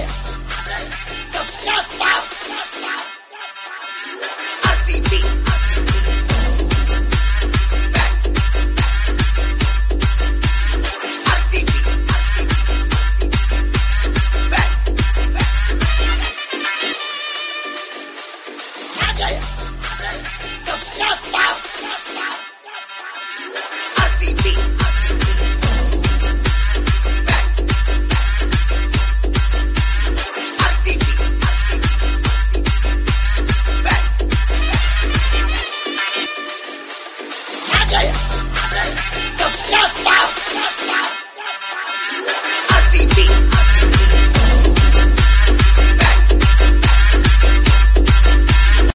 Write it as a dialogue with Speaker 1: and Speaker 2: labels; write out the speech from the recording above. Speaker 1: Yeah.